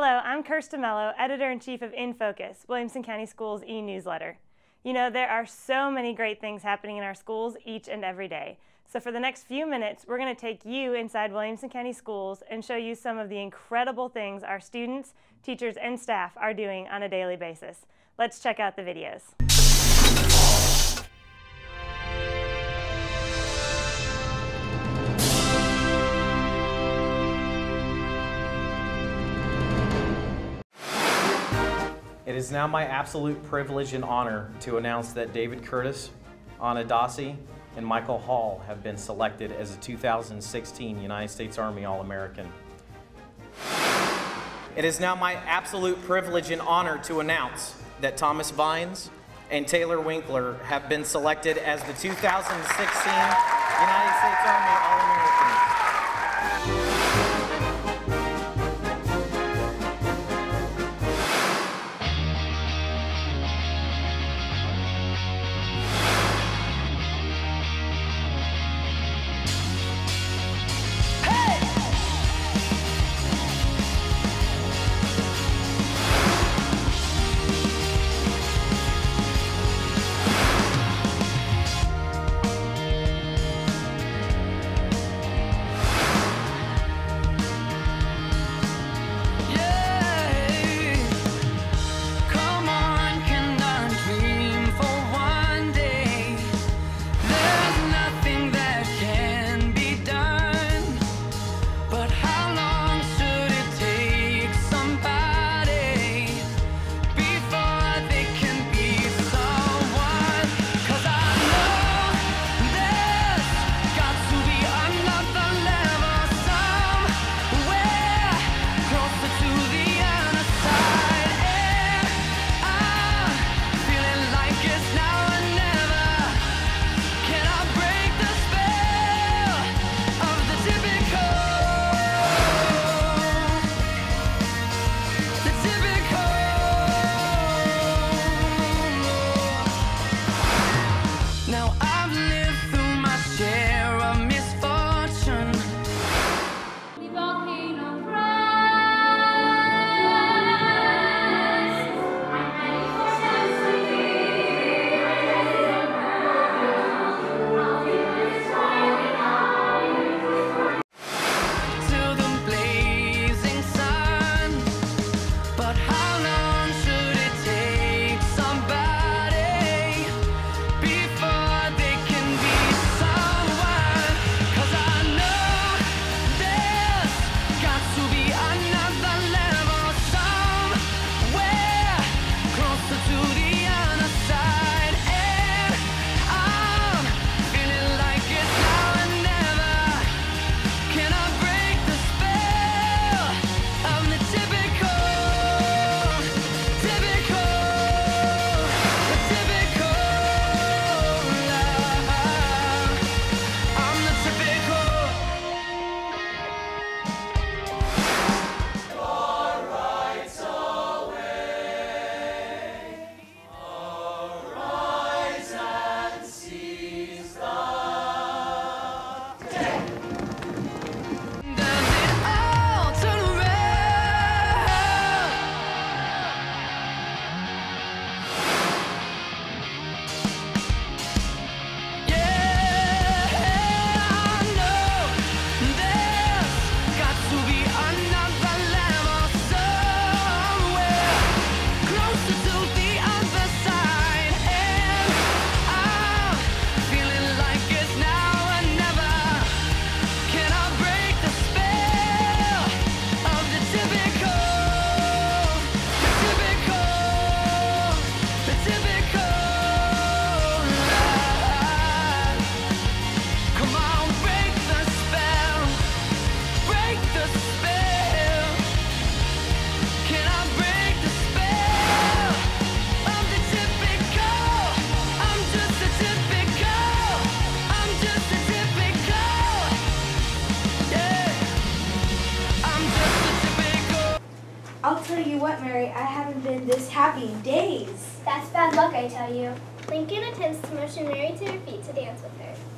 Hello, I'm Kersta Mello, Editor-in-Chief of In Focus, Williamson County Schools e-newsletter. You know, there are so many great things happening in our schools each and every day. So for the next few minutes, we're going to take you inside Williamson County Schools and show you some of the incredible things our students, teachers, and staff are doing on a daily basis. Let's check out the videos. It is now my absolute privilege and honor to announce that David Curtis, Anna Dossi, and Michael Hall have been selected as a 2016 United States Army All-American. It is now my absolute privilege and honor to announce that Thomas Vines and Taylor Winkler have been selected as the 2016 United States Army All-Americans. What, Mary, I haven't been this happy in days. That's bad luck, I tell you. Lincoln attempts to motion Mary to her feet to dance with her.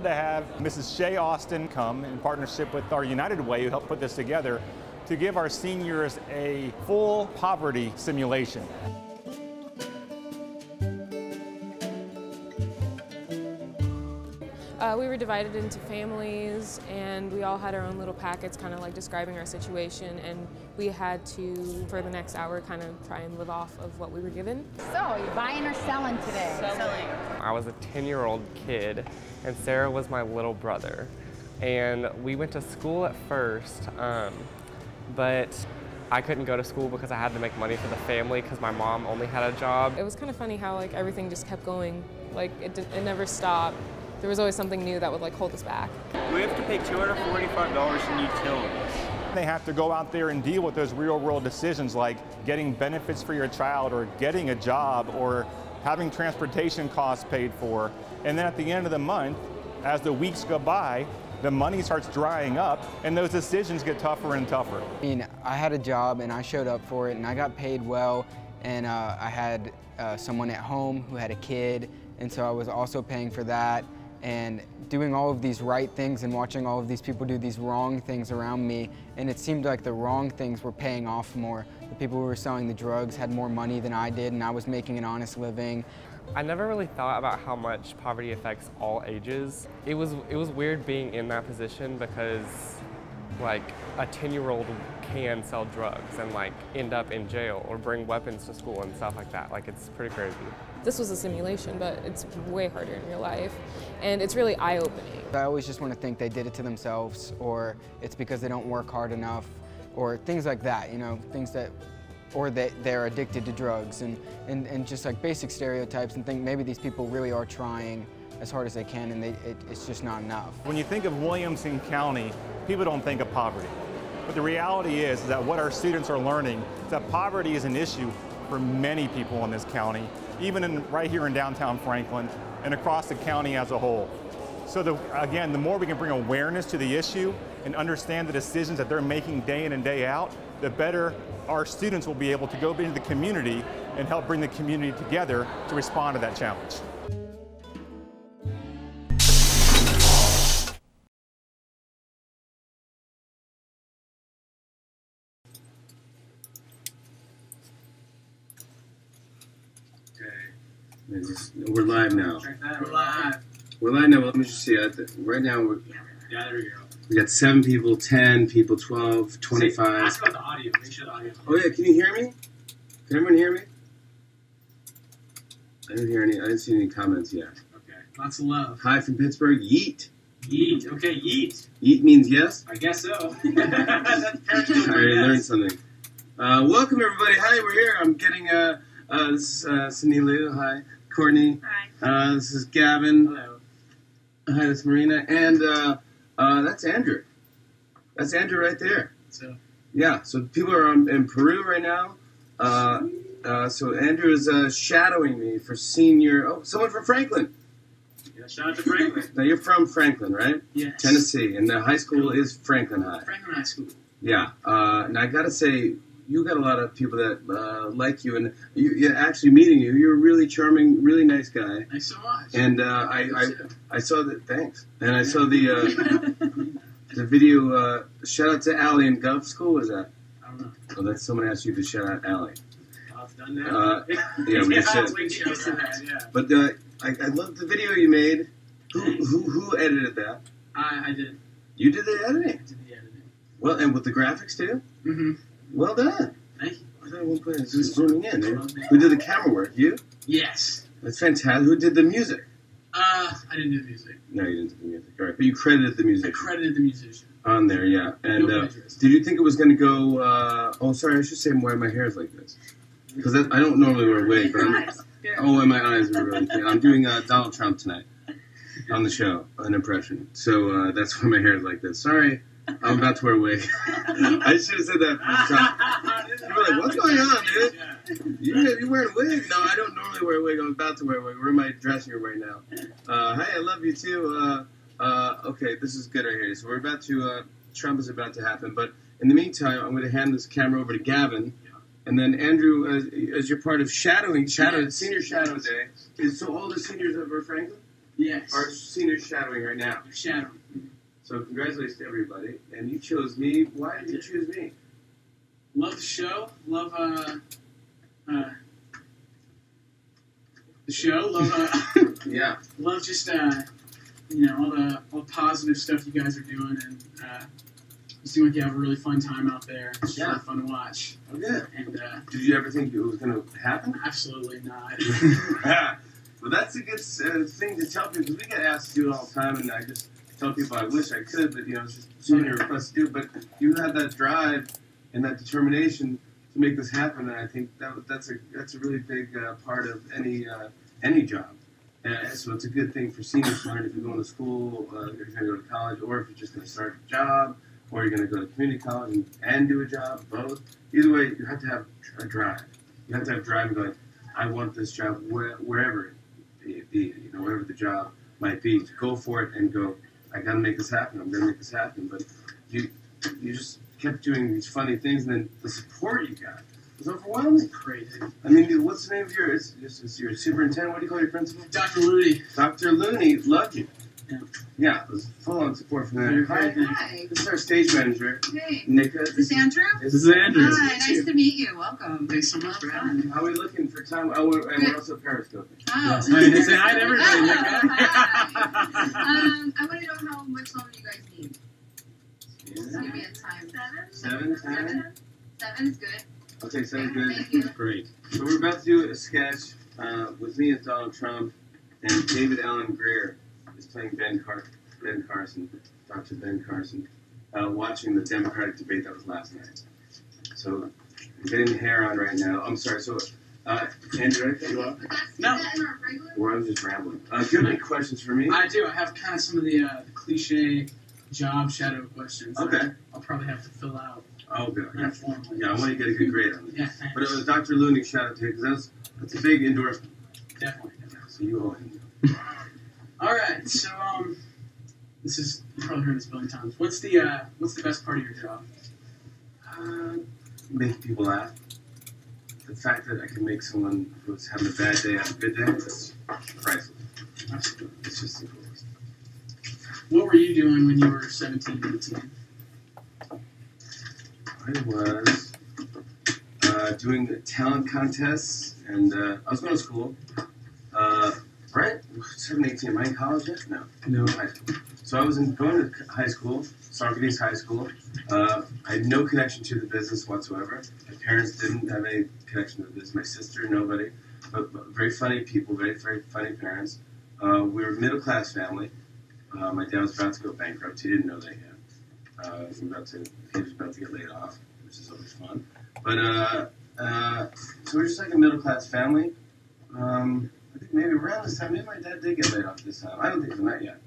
Thrilled to have Mrs. Shay Austin come in partnership with our United Way, who helped put this together, to give our seniors a full poverty simulation. We were divided into families and we all had our own little packets kind of like describing our situation and we had to for the next hour kind of try and live off of what we were given So, you buying or selling today? Selling. I was a 10 year old kid, and Sarah was my little brother. And we went to school at first, um, but I couldn't go to school because I had to make money for the family because my mom only had a job. it was kind of funny how like everything just kept going like it, did, it never stopped there was always something new that would like hold us back We have to pay $245 in utilities. They have to go out there and deal with those real world decisions like getting benefits for your child or getting a job or having transportation costs paid for. And then at the end of the month, as the weeks go by, the money starts drying up and those decisions get tougher and tougher. I mean, I had a job and I showed up for it and I got paid well and uh, I had uh, someone at home who had a kid and so I was also paying for that and doing all of these right things and watching all of these people do these wrong things around me and it seemed like the wrong things were paying off more. The people who were selling the drugs had more money than I did and I was making an honest living. I never really thought about how much poverty affects all ages. It was it was weird being in that position because like a 10 year old can sell drugs and like end up in jail or bring weapons to school and stuff like that. Like it's pretty crazy. this was a simulation but it's way harder in real life and it's really eye-opening I always just want to think they did it to themselves or it's because they don't work hard enough or things like that, you know, things that, or that they're addicted to drugs and, and, and just like basic stereotypes and think maybe these people really are trying as hard as they can and they, it, it's just not enough. When you think of Williamson County, people don't think of poverty. But the reality is that what our students are learning is that poverty is an issue for many people in this county, even in, right here in downtown Franklin and across the county as a whole. So the, again, the more we can bring awareness to the issue and understand the decisions that they're making day in and day out, the better our students will be able to go into the community and help bring the community together to respond to that challenge. Live now. We're live. We're live now. Let me just see. Right now, we're, Yeah, there you go. we got seven people, 10 people, 12, 25. Ask about the audio. Make sure the audio. Oh, yeah. Can you hear me? Can everyone hear me? I didn't hear any. I didn't see any comments yet. Okay. Lots of love. Hi from Pittsburgh. Yeet. Yeet. Okay, yeet. Yeet means yes. I guess so. I already yes. learned something. Uh, welcome everybody. Hi, we're here. I'm getting uh, uh this is uh, Cindy Lou. Hi, Courtney. Hi. Uh, this is Gavin. Hello. Hi, this is Marina, and uh, uh, that's Andrew. That's Andrew right there. So Yeah, so people are um, in Peru right now. Uh, uh, so Andrew is uh, shadowing me for senior. Oh, someone from Franklin. yeah, shout out to Franklin. Now you're from Franklin, right? Yes. Tennessee, and the high school is Franklin High. Franklin High School. Yeah, uh, and I gotta say, you got a lot of people that uh, like you, and you, yeah, actually meeting you, you're a really charming, really nice guy. Thanks so much. And uh, I, I, I saw that. Thanks. And I saw the uh, the video. Uh, shout out to Allie in Gulf School. Was that? I don't know. Oh, that's someone asked you to shout out Allie. I've done that. Uh, yeah, we just said. we just said that. Yeah. But uh, I, I love the video you made. Who, who, who edited that? I, I did. You did the editing. I Did the editing. Well, and with the graphics too. Mm-hmm. Well done. Thank you. I thought at one point I was just zooming in. Who did the camera work? You? Yes. That's fantastic. Who did the music? Uh, I didn't do the music. No, you didn't do the music. All right, but you credited the music. I credited the musician. on there, yeah. And No uh, did you think it was going to go? Uh, oh, sorry, I should say why my hair is like this because I don't normally wear a wig, but I'm, oh, and my eyes are really thin. I'm doing uh, Donald Trump tonight on the show, an impression. So uh, that's why my hair is like this. Sorry, I'm about to wear a wig. I should have said that. From the top. You were like, "What's going on, dude? You you wearing a wig?" No, I don't normally wear a wig. I'm about to wear a wig. We're in my dressing room right now. Uh, hey, I love you too. Uh, uh, okay, this is good right here. So we're about to. Uh, Trump is about to happen, but in the meantime, I'm going to hand this camera over to Gavin. And then Andrew, as, as you're part of shadowing, shadow, Yes. senior shadow day, is so all the seniors over Franklin Yes. are seniors shadowing right now. Shadow. So congratulations to everybody. And you chose me. Why did you choose me? Love the show. Love uh, uh, the show. Love uh, Yeah. love just uh, you know all the all the positive stuff you guys are doing, and uh, you seem like you have a really fun time out there. It's Yeah. really fun to watch. Oh, good. And uh, Did you ever think it was going to happen? absolutely not. well, that's a good uh, thing to tell people because we get asked to do it all the time, and I just tell people I wish I could, but you know, it's just so many requests to do. But you had that drive and that determination to make this happen, and I think that that's a that's a really big uh, part of any uh, any job. Uh, so it's a good thing for seniors to learn if you're going to school, uh, if you're going to go to college, or if you're just going to start a job, or you're going to go to community college and, and do a job, both. Either way, you have to have a drive. You have to have drive and go, like, I want this job where, wherever it be, you know, wherever the job might be. To go for it and go, I got to make this happen. I'm to make this happen. But you, you just kept doing these funny things, and then the support you got was overwhelming. Crazy. I mean, what's the name of your? It's your superintendent. What do you call your principal? Dr. Looney. Dr. Looney loved you. Yeah. Yeah, it was full on support from Very, them. very Hi, Hi. this is our stage manager, Hey. Nika. Is Andrew? This This is Andrew. Hi, nice to meet you. Welcome. Thanks so much for having me. How are we looking for time? Oh, we're, and we're also periscoping. Oh. Hey, say hi to everybody, Oh, Nika. hi. um, I want to know how much longer you guys need. Just give me a time. Seven, Seven? seven. Seven is good. Okay, sounds Thank you. good. Great. So we're about to do a sketch uh, with me as Donald Trump, and David Alan Grier is playing Ben Car- Ben Carson, Dr. Ben Carson, uh, watching the Democratic debate that was last night. So I'm getting the hair on right now. I'm sorry. So, uh, Andrew, did I cut you off? No. is that in our regular. Or I was just rambling. Uh, do you have any questions for me? I do. I have kind of some of the, uh, the cliche job shadow questions. that Okay. I'll probably have to fill out Oh, good. Yeah, yeah I want to get a good grade on it. Yeah, thanks. But it was Dr. Looney shout out to you because that's that's a big endorsement. Definitely. So you owe him. All right. So um, this is you probably heard this a billion times. What's the uh, what's the best part of your job? Uh, make people laugh. The fact that I can make someone who's having a bad day have a good day, that's priceless. Absolutely. It's just the coolest. What were you doing when you were 17, 18? I was uh, doing the talent contests, and uh, I was going to school. Right? 7, 18. Am I in college yet? No. No. High school. So I was in, going to high school, Saugerties High School. Uh, I had no connection to the business whatsoever. My parents didn't have any connection to the business. My sister, nobody. But, but very funny people, very, very funny parents. Uh, we were a middle class family. Uh, my dad was about to go bankrupt. He didn't know that yet. Uh, he, was about to, he was about to get laid off, which is always fun. But uh, uh, so we're just like a middle class family. Um, maybe around this time, maybe my dad did get laid off this time. I don't think so, not yet.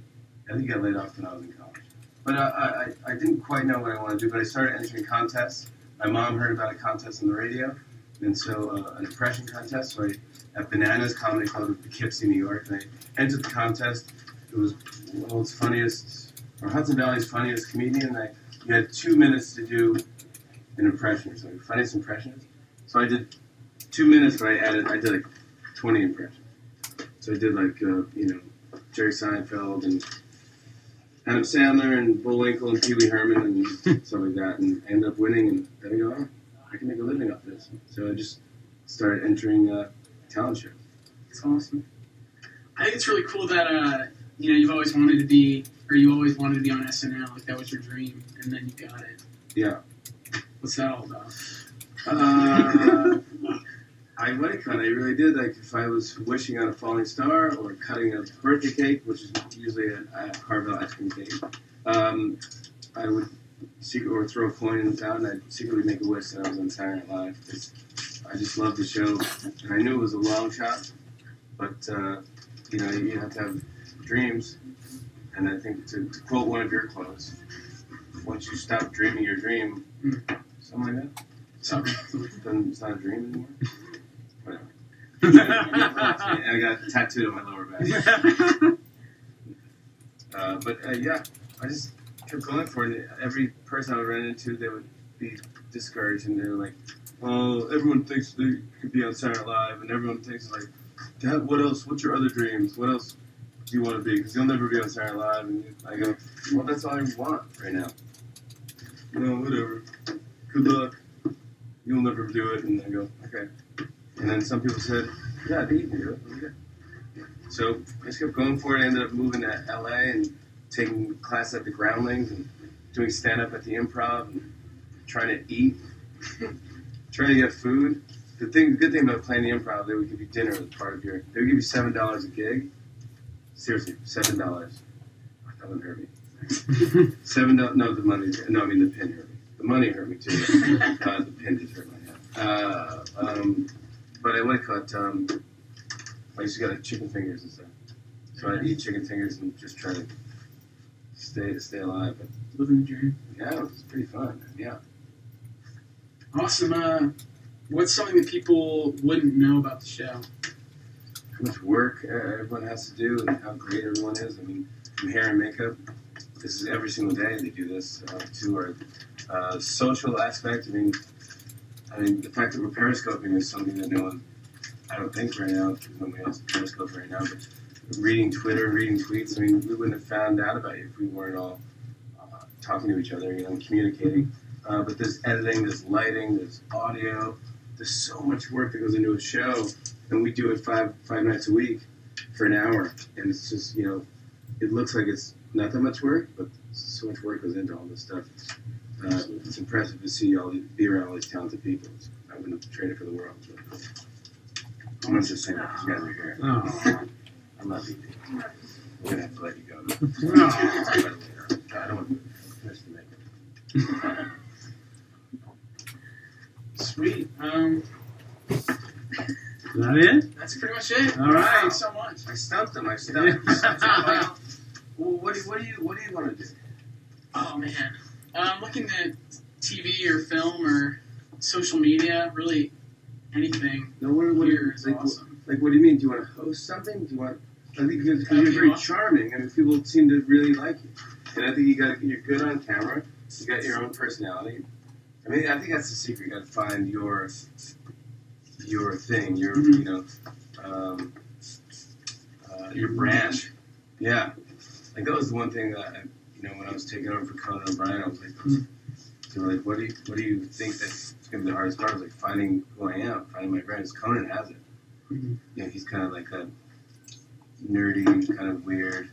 I think he got laid off when I was in college. but uh, I, I, I didn't quite know what I wanted to do. But I started entering contests. My mom heard about a contest on the radio, and so uh, an impression contest. So I at Bananas Comedy Club in Poughkeepsie, New York, and I entered the contest. It was world's funniest, or Hudson Valley's funniest comedian. I you had two minutes to do an impression, so funniest impression. So I did two minutes, but I added I did like twenty impressions. So I did like uh, you know Jerry Seinfeld and Adam Sandler and Bullwinkle and Pee Wee Herman and stuff like that, and I ended up winning. And then I go, oh, I can make a living off this. So I just started entering uh, talent shows. It's awesome. I think it's really cool that uh, you know you've always wanted to be, or you always wanted to be on SNL. Like that was your dream, and then you got it. Yeah. What's that all about? Uh, I it kind I really did. Like if I was wishing on a falling star or cutting a birthday cake, which is usually a, a Carvel ice cream cake, um, I would secret or throw a coin in the fountain. I'd secretly make a wish that I was on Saturday Night Live. 'cause I just loved the show, and I knew it was a long shot, but uh, you know you have to have dreams. And I think to, to quote one of your quotes, once you stop dreaming your dream, something like that. Sorry. Then it's not a dream anymore. I got tattooed on my lower back. Uh, but uh, yeah, I just kept going for it. Every person I would run into, they would be discouraged, and they're like, "Oh, everyone thinks they could be on Saturday Night Live, and everyone thinks like, Dad, what else? What's your other dreams? What else do you want to be? Because you'll never be on Saturday Night Live." And I go, "Well, that's all I want right now." You know, whatever. Good luck. You'll never do it. And I go, okay. And then some people said, yeah, can do it. So I just kept going for it. I ended up moving to LA and taking class at the Groundlings and doing stand up at the improv and trying to eat, trying to get food. The thing, the good thing about playing the improv, they would give you dinner as part of your. They would give you seven dollars a gig. Seriously, seven dollars. That wouldn't hurt me. seven dollars. No, the money. No, I mean the pin hurt me. The money hurt me too. uh, the pin did hurt my head. Uh, um, but I went cut. Um, I used to get chicken fingers and stuff. So I'd eat chicken fingers and just try to stay stay alive. But Living the dream. yeah, it was pretty fun. Yeah. Awesome. Uh, what's something that people wouldn't know about the show? how much work uh, everyone has to do and how great everyone is. I mean, from hair and makeup, this is every single day they do this. Uh, to our uh, social aspect, I mean, I mean the fact that we're periscoping is something that no one, I don't think right now, because nobody else is periscoping right now. But reading Twitter, reading tweets, I mean, we wouldn't have found out about you if we weren't all uh, talking to each other, you know, and communicating. Uh, but there's editing, there's lighting, there's audio. There's so much work that goes into a show, and we do it five five nights a week for an hour, and it's just you know, it looks like it's not that much work, but so much work goes into all this stuff. Uh, it's impressive to see all these, be around all these talented people. I wouldn't trade it for the world. But I'm not just saying that 'cause you guys are here. Oh. I love you. I'm gonna have to let you go. No. I don't want to finish the makeup. Sweet. Um, Is that it? that's pretty much it. All right. Thanks so much. I stumped him. I stumped him. well, what do you, what do you what do you want to do? Oh man, um, looking at TV or film or social media, really anything No, what, what, here is like, awesome. Like, what do you mean? Do you want to host something? Do you want? I think because That'd you're very awesome. charming, and people seem to really like you. And I think you got you're good on camera. You got your own personality. I mean, I think that's the secret. You got to find your your thing. Your Mhm. you know um, uh, your brand. Yeah, like that was the one thing that I, you know when I was taking over for Conan O'Brien, I was like, they were like, what do you what do you think that's gonna be the hardest part? I was like finding who I am, finding my brand. 'Cause Conan has it. Mhm. You know, he's kind of like that nerdy, kind of weird,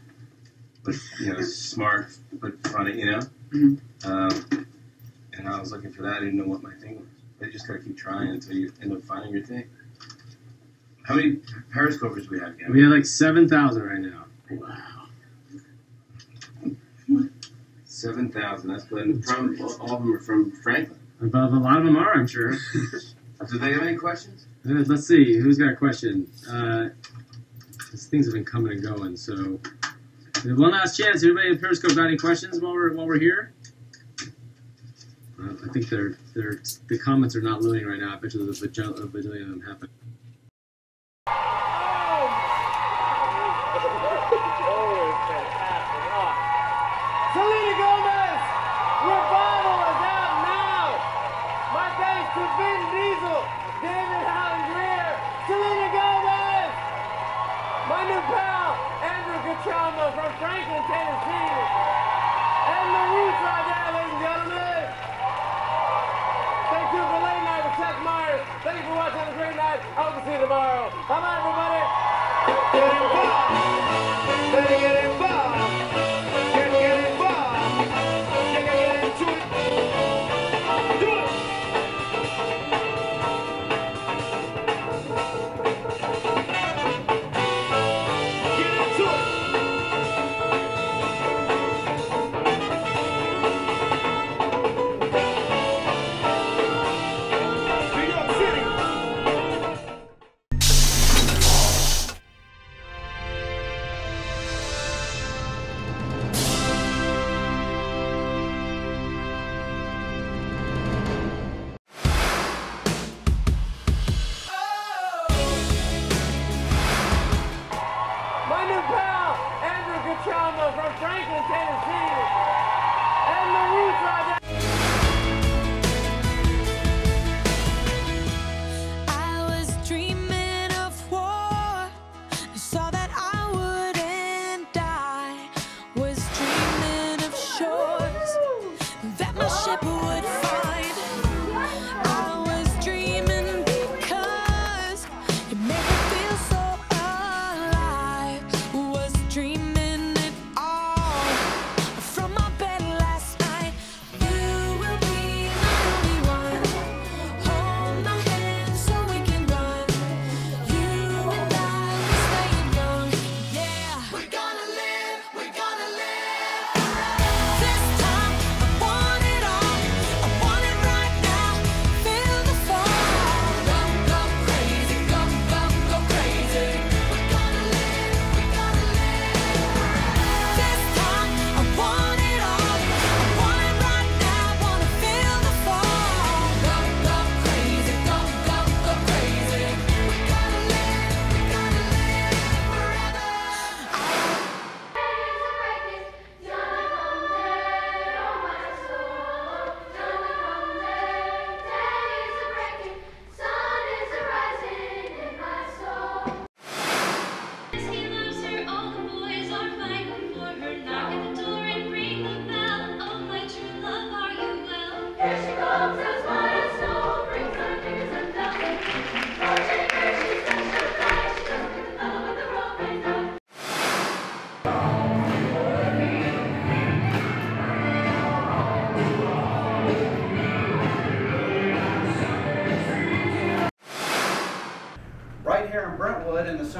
but you know, smart but funny. You know. Mhm. Um, and I was looking for that. I didn't know what my thing was. But you just gotta keep trying until you end up finding your thing. How many periscopers do we have, Gavin? We have like 7,000 right now. Wow. Seven thousand. That's good. And from all of them are from Franklin. Above a lot of them are, I'm sure. Do they have any questions? Uh, let's see. Who's got a question? Uh, things have been coming and going, so one last chance. Everybody in Periscope got any questions while we're while we're here? Uh, I think they're they're the comments are not loading right now. I bet you there's a bajillion of them happening. My new pal, Andrew Gachamo from Franklin, Tennessee. And the roots right there, ladies and gentlemen. Thank you for late night with Chuck Myers. Thank you for watching. Have a great night. I hope to see you tomorrow. Bye-bye, everybody.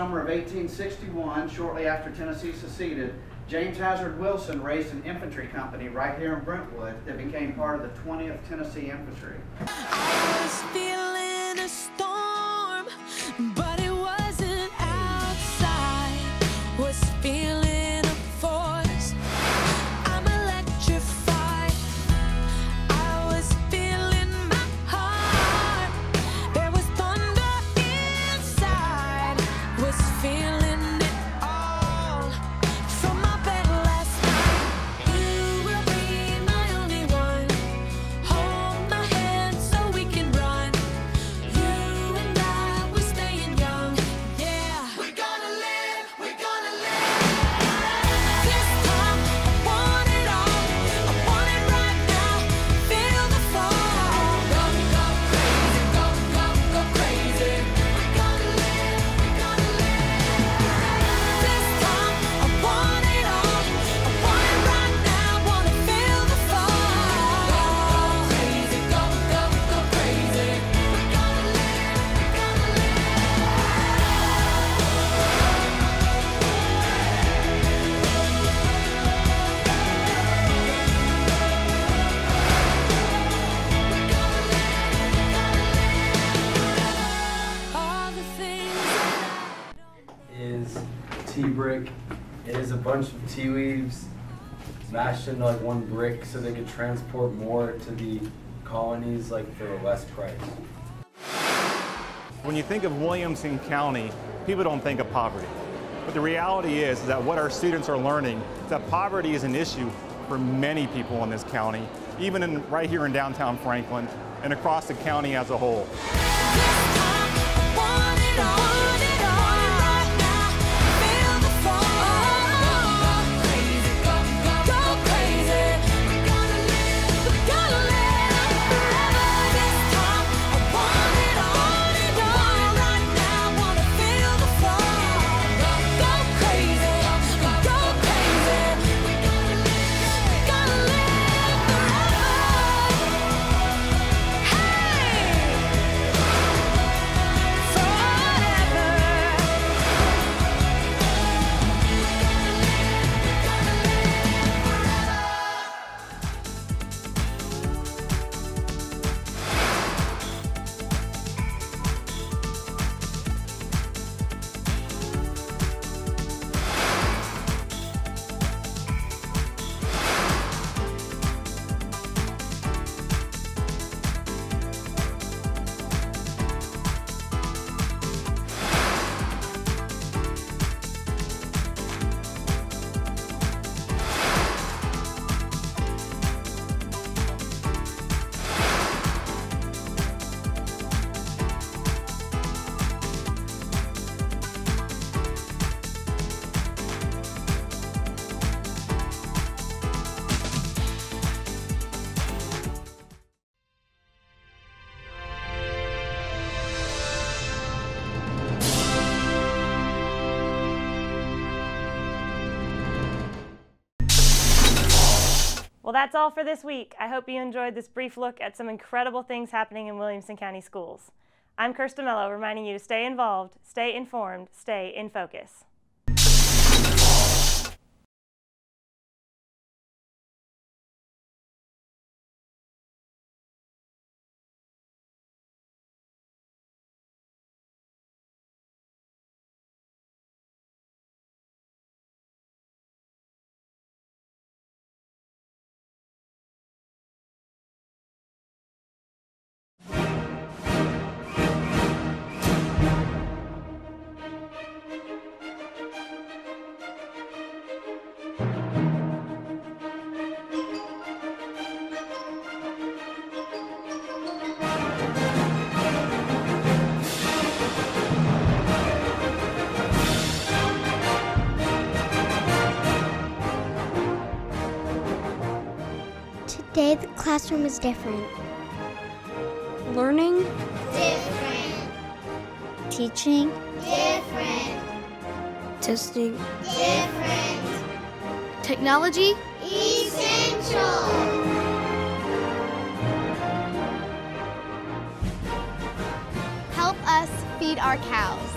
summer of 1861, shortly after Tennessee seceded, James Hazard Wilson raised an infantry company right here in Brentwood that became part of the 20th Tennessee Infantry. Mashed into like one brick so they could transport more to the colonies like for a less price. When you think of Williamson County, people don't think of poverty. But the reality is, that what our students are learning is that poverty is an issue for many people in this county, even in, right here in downtown Franklin and across the county as a whole. Well, that's all for this week. I hope you enjoyed this brief look at some incredible things happening in Williamson County Schools. I'm Kersta Mello, reminding you to stay involved, stay informed, stay in focus. Today the classroom is different. Learning, Different. teaching, Different. testing, Different. technology. Essential. Help us feed our cows.